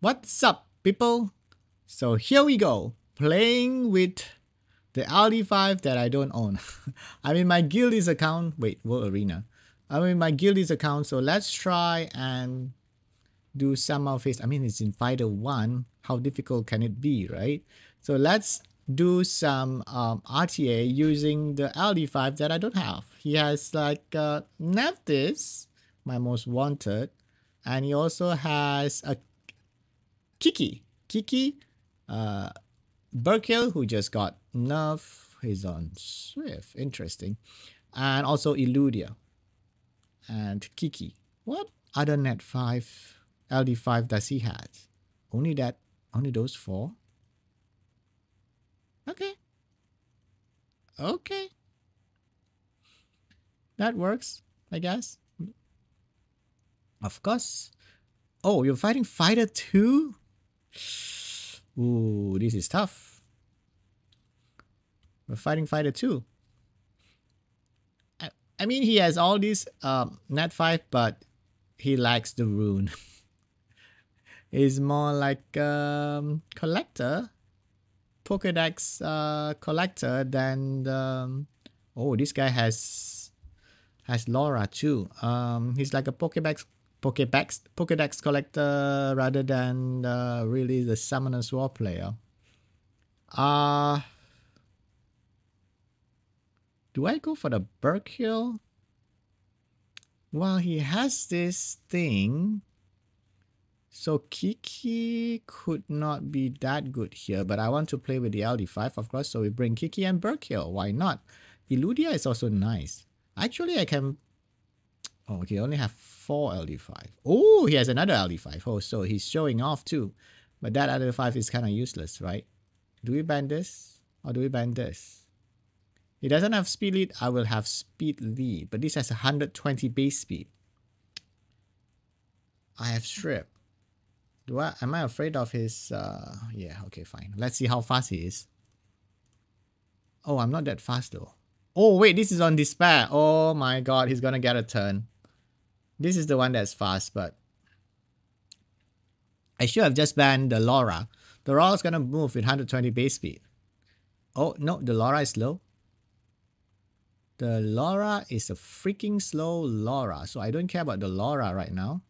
What's up, people? So here we go, playing with the LD5 that I don't own. I'm in my guildies account. Wait, World Arena. I'm in my guildies account, so let's try and do some of his. I mean, it's in Fighter 1. How difficult can it be, right? So let's do some um, RTA using the LD5 that I don't have. He has like uh, my most wanted, and he also has a Kiki. Kiki, uh, Burkill, who just got nerf. He's on Swift. Interesting. And also Eludia. And Kiki. What other nat 5 LD5 does he have? Only that, only those four? Okay. Okay. That works, I guess. Of course. Oh, you're fighting Fighter 2? Ooh, this is tough. We're fighting Fighter 2. I, I mean, he has all these um, nat 5, but he lacks the rune. He's more like um, collector Pokedex uh, collector, then um, oh, this guy has has Laura too. Um, he's like a Pokedex Pokedex Pokedex collector rather than uh, really the Summoner's War player. Uh do I go for the Burkill? Well, he has this thing so Kiki could not be that good here, but I want to play with the LD5, of course, so we bring Kiki and Burkill. Why not? Eludia is also nice. Actually, I can... Oh, he only have 4 LD5. Oh, he has another LD5. Oh, so he's showing off too. But that LD5 is kind of useless, right? Do we ban this? Or do we ban this? He doesn't have speed lead. I will have speed lead. But this has 120 base speed. I have strip. Do I, am I afraid of his, uh, yeah, okay, fine. Let's see how fast he is. Oh, I'm not that fast though. Oh, wait, this is on despair. Oh my god, he's gonna get a turn. This is the one that's fast, but I should have just banned the Laura. The Laura is gonna move with 120 base speed. Oh, no, the Laura is slow. The Laura is a freaking slow Laura, so I don't care about the Laura right now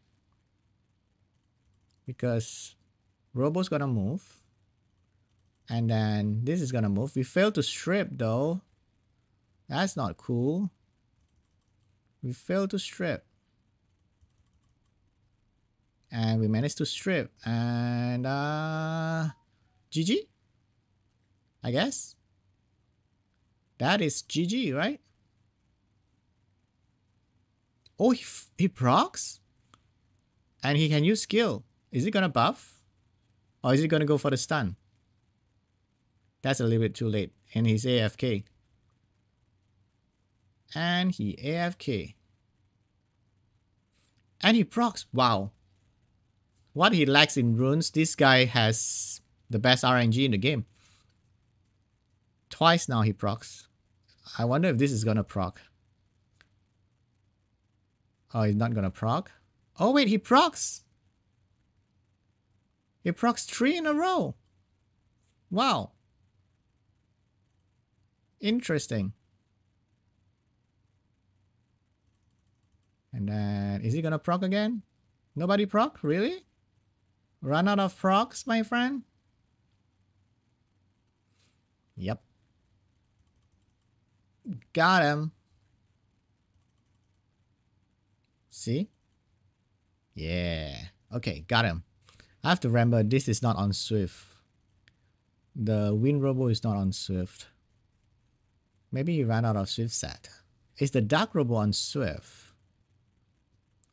because Robo's gonna move. And then this is gonna move. We failed to strip though. That's not cool. We failed to strip. And we managed to strip. And uh GG? I guess. That is GG, right? Oh, he, he procs? And he can use skill. Is he gonna buff? Or is he gonna go for the stun? That's a little bit too late. And he's AFK. And he AFK. And he procs. Wow. What he lacks in runes, this guy has the best RNG in the game. Twice now he procs. I wonder if this is gonna proc. Oh, he's not gonna proc? Oh wait, he procs! He procs three in a row. Wow. Interesting. And then, is he gonna proc again? Nobody proc? Really? Run out of frogs, my friend? Yep. Got him. See? Yeah. Okay, got him. I have to remember this is not on Swift. The Wind Robo is not on Swift. Maybe he ran out of Swift set. Is the Dark Robo on Swift?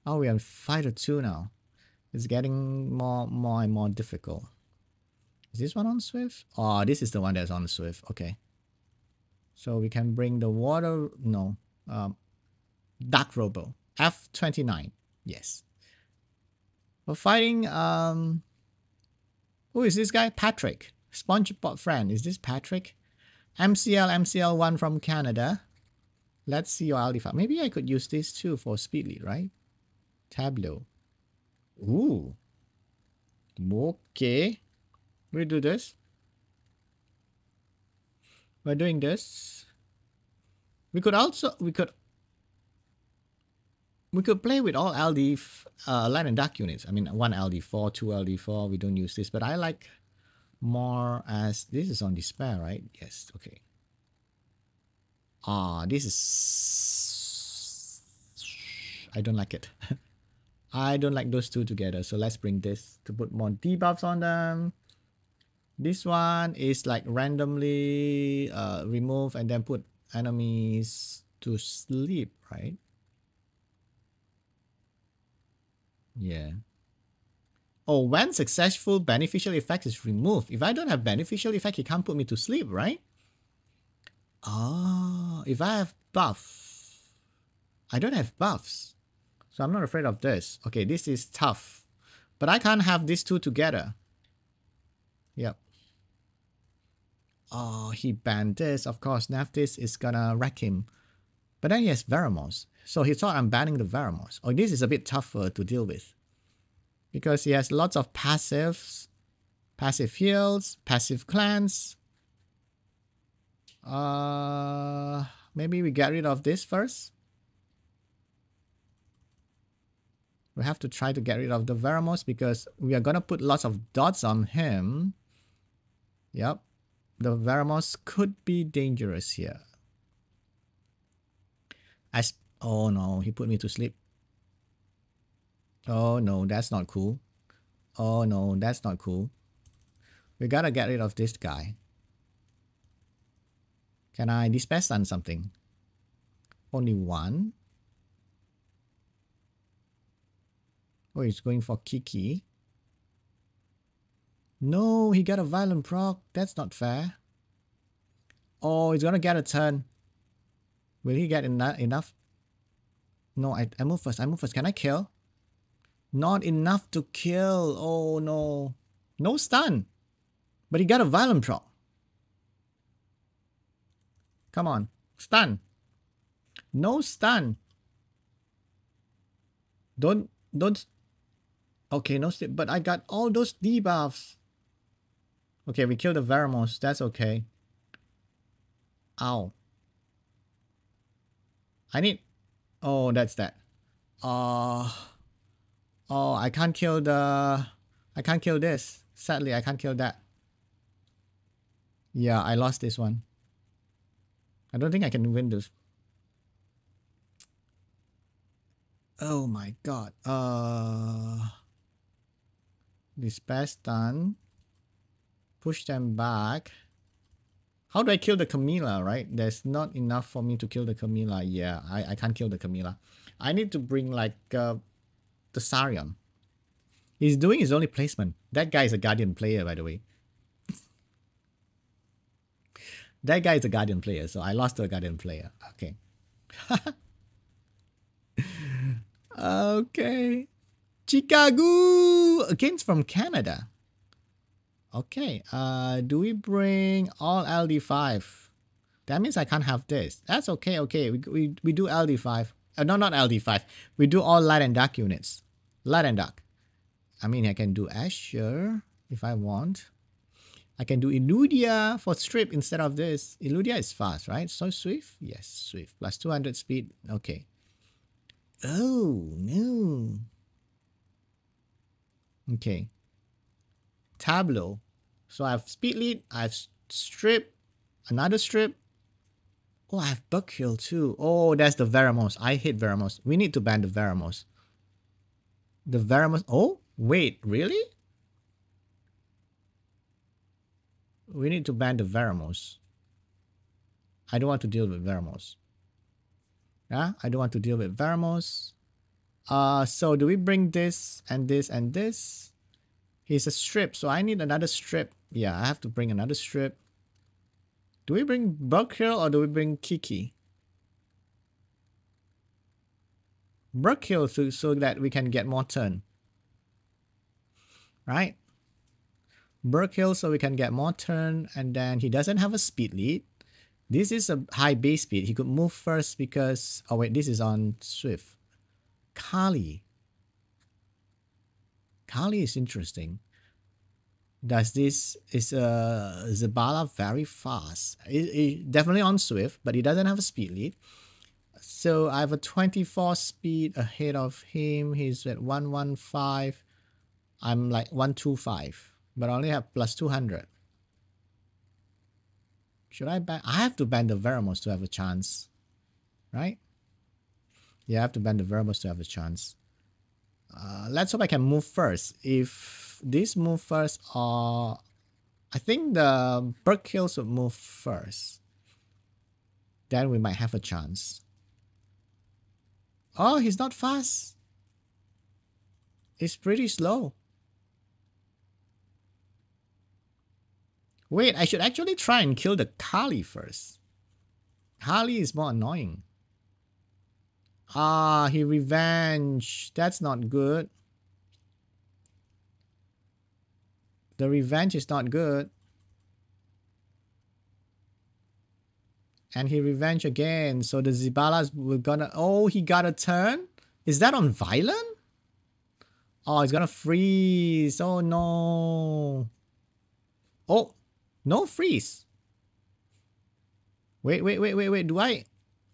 Oh, we are Fighter 2 now. It's getting more, more and more difficult. Is this one on Swift? Oh, this is the one that's on Swift. Okay. So we can bring the water, no, um, Dark Robo. F29. Yes. We're fighting, um, who is this guy? Patrick. SpongeBob friend. Is this Patrick? MCL, MCL1 from Canada. Let's see your LD5. Maybe I could use this too for speed lead, right? Tableau. Ooh. Okay. We do this. We're doing this. We could also, we could, we could play with all LD, uh, light and dark units. I mean, one LD4, two LD4, we don't use this, but I like more as, this is on despair, right? Yes, okay. Ah, this is, I don't like it. I don't like those two together. So let's bring this to put more debuffs on them. This one is like randomly uh, remove and then put enemies to sleep, right? Yeah. Oh, when successful beneficial effect is removed. If I don't have beneficial effect, he can't put me to sleep, right? Oh, if I have buff. I don't have buffs. So I'm not afraid of this. Okay, this is tough. But I can't have these two together. Yep. Oh, he banned this. Of course, Nephthys is gonna wreck him. But then he has Veromos. So he thought I'm banning the Veromos. Oh, this is a bit tougher to deal with. Because he has lots of passives. Passive heals, passive clans. Uh, maybe we get rid of this first. We have to try to get rid of the Veromos because we are going to put lots of dots on him. Yep. The Veromos could be dangerous here. As oh no, he put me to sleep. Oh no, that's not cool. Oh no, that's not cool. We gotta get rid of this guy. Can I despair on something? Only one? Oh, he's going for Kiki. No, he got a violent proc. That's not fair. Oh, he's gonna get a turn. Will he get enough? enough? No, I, I move first. I move first. Can I kill? Not enough to kill. Oh no. No stun. But he got a violent proc. Come on. Stun. No stun. Don't don't Okay, no but I got all those debuffs. Okay, we killed the Veromos. That's okay. Ow. I need... Oh, that's that. Uh... Oh, I can't kill the... I can't kill this. Sadly, I can't kill that. Yeah, I lost this one. I don't think I can win this. Oh my god. Uh... Despair stun. Push them back. How do I kill the Camilla, right? There's not enough for me to kill the Camilla. Yeah, I, I can't kill the Camilla. I need to bring like uh, the Sarion. He's doing his only placement. That guy is a Guardian player, by the way. that guy is a Guardian player, so I lost to a Guardian player. Okay. okay. Chicago! Against from Canada. Okay, uh, do we bring all LD5? That means I can't have this. That's okay, okay. We, we, we do LD5. Uh, no, not LD5. We do all light and dark units. Light and dark. I mean, I can do Asher if I want. I can do Illudia for strip instead of this. Illudia is fast, right? So swift? Yes, swift. Plus 200 speed. Okay. Oh, no. Okay. Tableau. So I have speed lead, I have strip, another strip. Oh, I have bug kill too. Oh, that's the Veromos. I hate Veromos. We need to ban the Veromos. The Veromos. Oh, wait, really? We need to ban the Veromos. I don't want to deal with Veromos. Yeah, I don't want to deal with Veromos. Uh, so do we bring this and this and this? He's a strip, so I need another strip. Yeah, I have to bring another strip. Do we bring Burkill or do we bring Kiki? Burkill so, so that we can get more turn. Right? Burkill so we can get more turn and then he doesn't have a speed lead. This is a high base speed. He could move first because... Oh wait, this is on Swift. Kali. Kali is interesting. Does this is uh Zibala very fast? It, it definitely on Swift, but he doesn't have a speed lead. So I have a 24 speed ahead of him. He's at 115. I'm like 125, but I only have plus 200. Should I ban? I have to ban the Veromos to have a chance, right? Yeah, I have to ban the Veromos to have a chance. Uh, let's hope I can move first. If this move first, or uh, I think the Berg Hills would move first. Then we might have a chance. Oh, he's not fast. He's pretty slow. Wait, I should actually try and kill the Kali first. Kali is more annoying. Ah, he revenge. That's not good. The revenge is not good. And he revenge again. So the Zibalas were gonna... Oh, he got a turn? Is that on violent? Oh, he's gonna freeze. Oh, no. Oh, no freeze. Wait, wait, wait, wait, wait. Do I...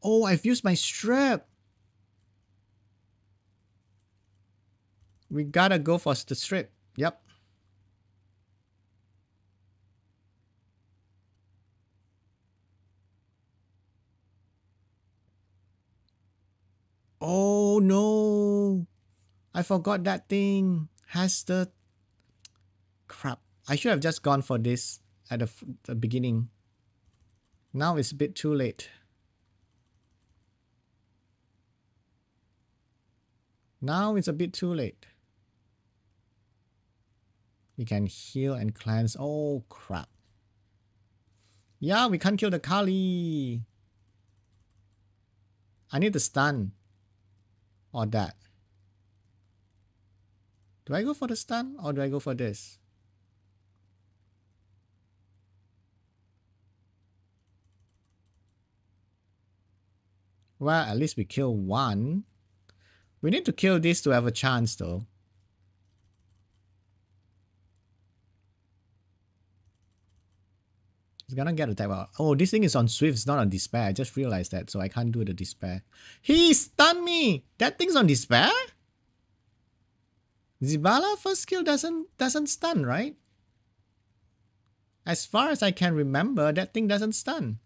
Oh, I've used my strip. We gotta go for the strip. Yep. Oh no! I forgot that thing has the... Crap. I should have just gone for this at the, the beginning. Now it's a bit too late. Now it's a bit too late. We can heal and cleanse. Oh crap. Yeah, we can't kill the Kali. I need the stun. Or that. Do I go for the stun or do I go for this? Well, at least we kill one. We need to kill this to have a chance though. It's gonna get a attacked. Oh, this thing is on Swift, it's not on Despair. I just realized that, so I can't do the Despair. He stunned me! That thing's on Despair? Zibala first skill doesn't doesn't stun, right? As far as I can remember, that thing doesn't stun.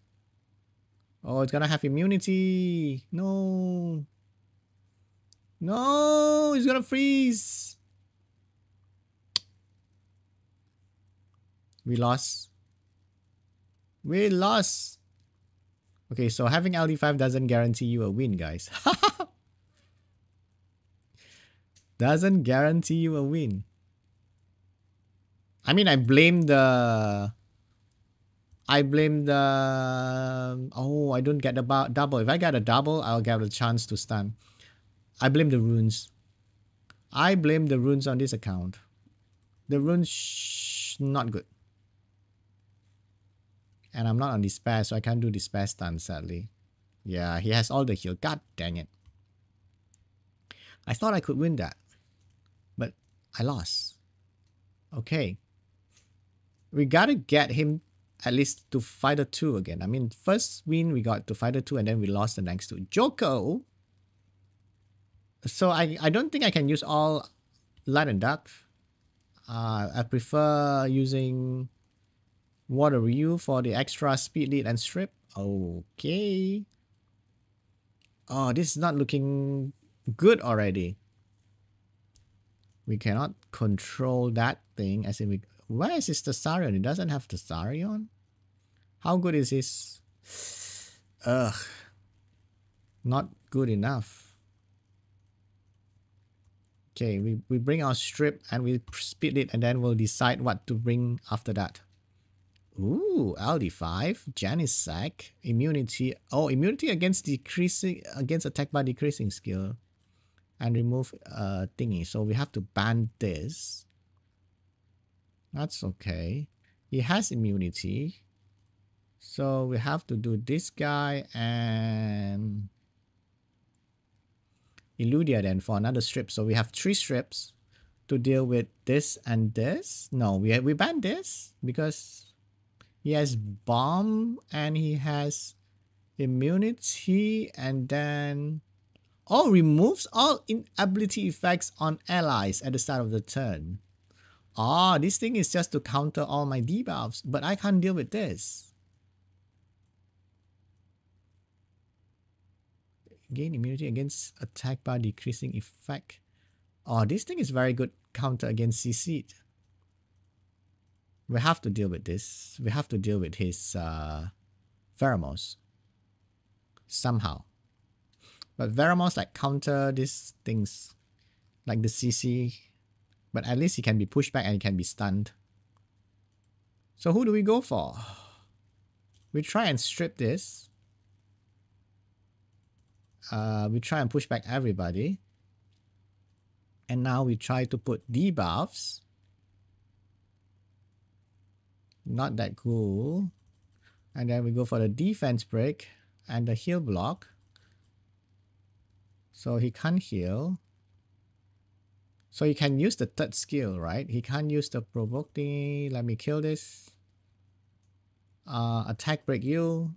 Oh, it's gonna have immunity. No. No, it's gonna freeze. We lost. We lost. Okay, so having LD5 doesn't guarantee you a win, guys. doesn't guarantee you a win. I mean, I blame the... I blame the... Oh, I don't get the double. If I get a double, I'll get a chance to stun. I blame the runes. I blame the runes on this account. The runes not good. And I'm not on despair, so I can't do despair stun, sadly. Yeah, he has all the heal. God dang it. I thought I could win that. But I lost. Okay. We gotta get him at least to fighter 2 again. I mean, first win we got to fighter 2 and then we lost the next two. Joko so I, I don't think I can use all light and dark. Uh, I prefer using Water Ryu for the extra speed lead and strip. Okay. Oh, this is not looking good already. We cannot control that thing as in we... Where is this Thessarion? It doesn't have Thessarion? How good is this? Ugh. Not good enough. Okay, we, we bring our strip and we speed it and then we'll decide what to bring after that. Ooh, LD5, Janicek, immunity. Oh, immunity against decreasing against attack by decreasing skill. And remove uh thingy. So we have to ban this. That's okay. He has immunity. So we have to do this guy and Illudia then for another strip. So we have three strips. to deal with this and this. No, we we ban this because he has bomb and he has immunity and then oh removes all inability effects on allies at the start of the turn. Ah, oh, this thing is just to counter all my debuffs, but I can't deal with this. Gain immunity against attack by decreasing effect. Oh, this thing is very good counter against CC. We have to deal with this. We have to deal with his uh, Veromos. Somehow. But Veromos like counter these things. Like the CC. But at least he can be pushed back and he can be stunned. So who do we go for? We try and strip this. Uh, we try and push back everybody. And now we try to put debuffs. Not that cool. And then we go for the defense break and the heal block. So he can't heal. So he can use the third skill, right? He can't use the provoke thingy. Let me kill this. Uh, attack break you.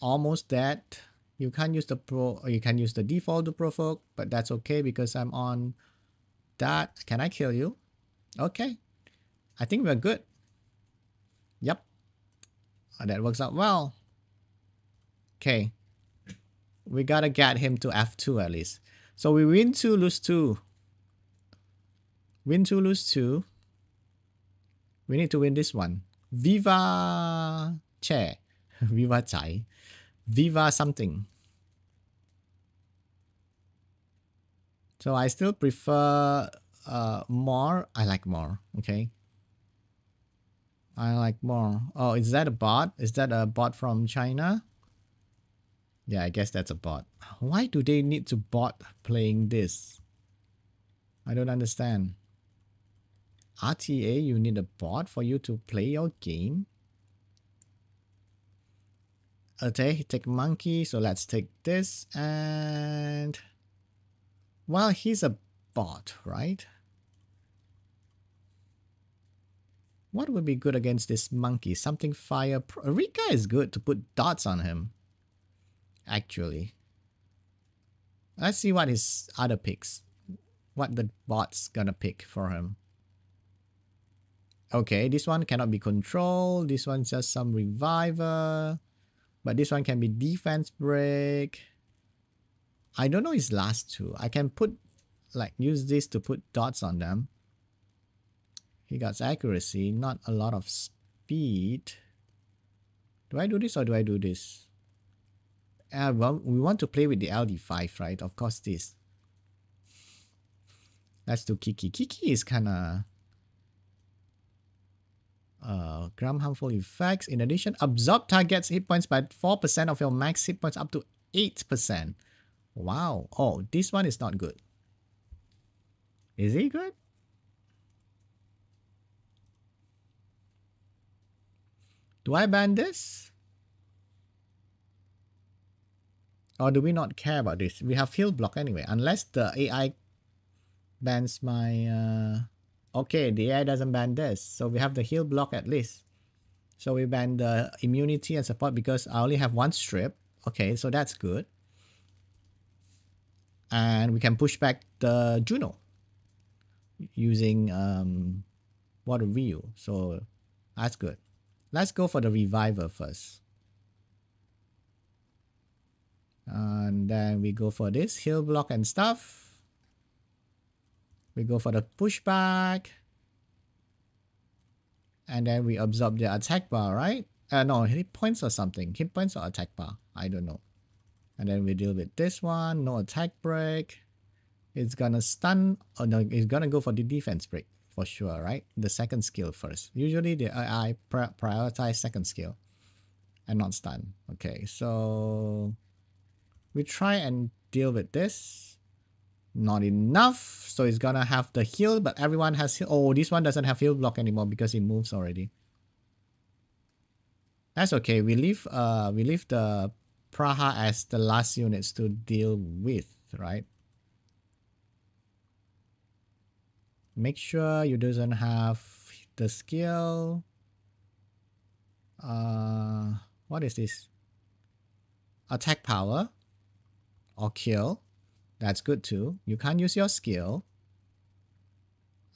Almost dead. You can't use the pro, you can use the default to provoke, but that's okay because I'm on that. Can I kill you? Okay. I think we're good. Yep. Oh, that works out well. Okay. We gotta get him to F2 at least. So we win 2, lose 2. Win 2, lose 2. We need to win this one. Viva Chair. Viva Chai. Viva something. So I still prefer uh, more. I like more. Okay. I like more. Oh, is that a bot? Is that a bot from China? Yeah, I guess that's a bot. Why do they need to bot playing this? I don't understand. RTA, you need a bot for you to play your game? Okay, take monkey. So let's take this and... Well, he's a bot, right? What would be good against this monkey? Something fire... Rika is good to put dots on him. Actually. Let's see what his other picks. What the bot's gonna pick for him. Okay, this one cannot be controlled. This one's just some reviver. But this one can be defense break. I don't know his last two. I can put, like, use this to put dots on them. He got accuracy, not a lot of speed. Do I do this or do I do this? Uh, well, we want to play with the LD5, right? Of course, this. Let's do Kiki. Kiki is kind of uh, gram harmful effects. In addition, absorb targets hit points by 4% of your max hit points up to 8%. Wow. Oh, this one is not good. Is he good? Do I ban this? Or do we not care about this? We have heal block anyway, unless the AI bans my... Uh, Okay, the AI doesn't ban this. So we have the heal block at least. So we ban the immunity and support because I only have one strip. Okay, so that's good. And we can push back the Juno using um, Water View. So that's good. Let's go for the Reviver first. And then we go for this heal block and stuff. We go for the pushback. And then we absorb the attack bar, right? Uh, no, hit points or something. Hit points or attack bar. I don't know. And then we deal with this one. No attack break. It's gonna stun. Oh no, it's gonna go for the defense break for sure, right? The second skill first. Usually the AI prioritize second skill and not stun. Okay, so we try and deal with this not enough. So it's gonna have the heal, but everyone has heal. Oh, this one doesn't have heal block anymore because it moves already. That's okay. We leave uh we leave the Praha as the last units to deal with, right? Make sure you doesn't have the skill. Uh, what is this? Attack power or kill. That's good too. You can't use your skill.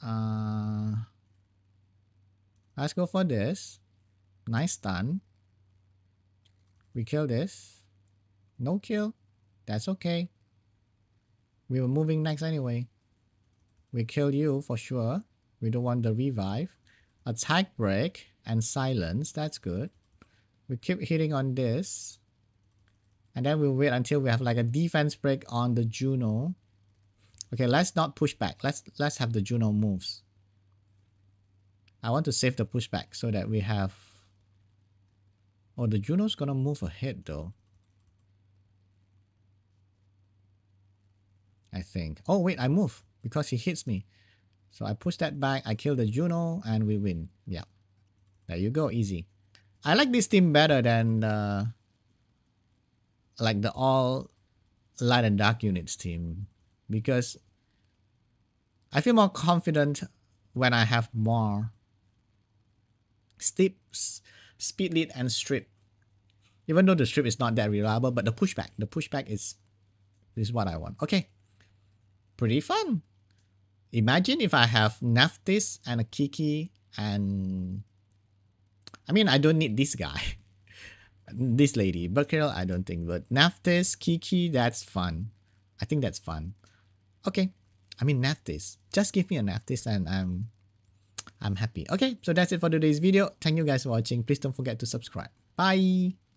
Uh, let's go for this. Nice stun. We kill this. No kill. That's okay. We were moving next anyway. We kill you for sure. We don't want the revive. Attack break and silence. That's good. We keep hitting on this. And then we'll wait until we have like a defense break on the Juno. Okay, let's not push back. Let's let's have the Juno moves. I want to save the pushback so that we have... Oh, the Juno's gonna move ahead though. I think. Oh, wait, I move because he hits me. So I push that back, I kill the Juno, and we win. Yeah. There you go, easy. I like this team better than uh, like the all light and dark units team because I feel more confident when I have more steep speed lead and strip. Even though the strip is not that reliable, but the pushback, the pushback is is what I want. Okay, pretty fun. Imagine if I have Nephthys and a Kiki and I mean I don't need this guy. this lady. Berkerill, I don't think, but Nephthys, Kiki, that's fun. I think that's fun. Okay. I mean Nephthys. Just give me a Nephthys and I'm I'm happy. Okay, so that's it for today's video. Thank you guys for watching. Please don't forget to subscribe. Bye.